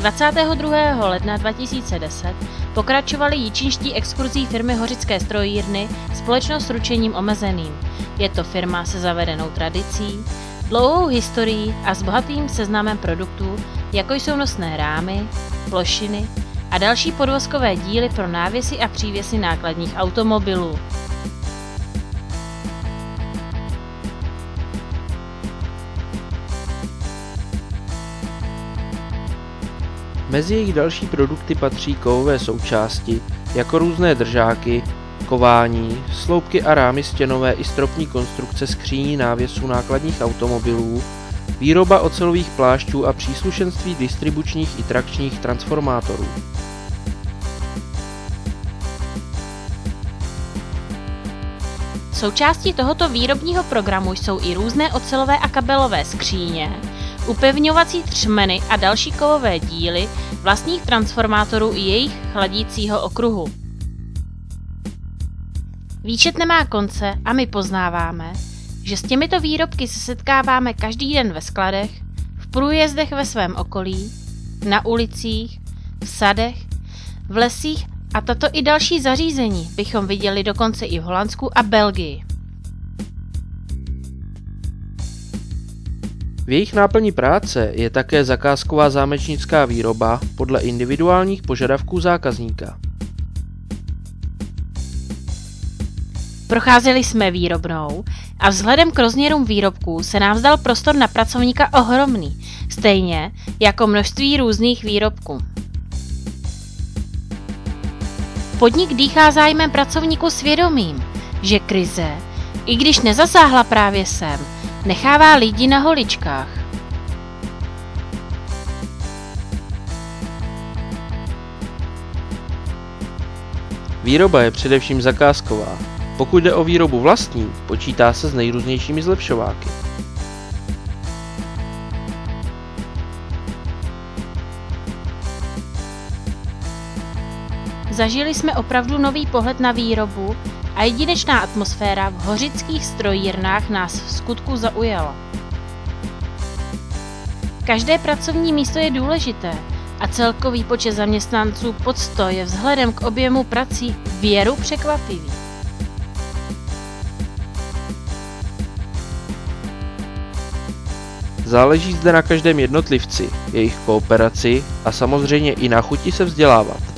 22. ledna 2010 pokračovali jičínští exkurzí firmy Hořické strojírny společnost s ručením omezeným. Je to firma se zavedenou tradicí, dlouhou historií a s bohatým seznamem produktů, jako jsou nosné rámy, plošiny a další podvozkové díly pro návěsy a přívěsy nákladních automobilů. Mezi jejich další produkty patří kovové součásti, jako různé držáky, kování, sloupky a rámy stěnové i stropní konstrukce skříní návěsů nákladních automobilů, výroba ocelových plášťů a příslušenství distribučních i trakčních transformátorů. Součástí tohoto výrobního programu jsou i různé ocelové a kabelové skříně, upevňovací třmeny a další kovové díly vlastních transformátorů i jejich chladícího okruhu. Výčet nemá konce a my poznáváme, že s těmito výrobky se setkáváme každý den ve skladech, v průjezdech ve svém okolí, na ulicích, v sadech, v lesích a tato i další zařízení bychom viděli dokonce i v Holandsku a Belgii. V jejich náplní práce je také zakázková zámečnická výroba podle individuálních požadavků zákazníka. Procházeli jsme výrobnou a vzhledem k rozměrům výrobků se nám zdal prostor na pracovníka ohromný, stejně jako množství různých výrobků. Podnik dýchá zájmem pracovníků svědomím, že krize, i když nezasáhla právě sem, nechává lidi na holičkách. Výroba je především zakázková. Pokud jde o výrobu vlastní, počítá se s nejrůznějšími zlepšováky. Zažili jsme opravdu nový pohled na výrobu a jedinečná atmosféra v hořických strojírnách nás v skutku zaujala. Každé pracovní místo je důležité a celkový počet zaměstnanců pod 100 je vzhledem k objemu prací věru překvapivý. Záleží zde na každém jednotlivci, jejich kooperaci a samozřejmě i na chuti se vzdělávat.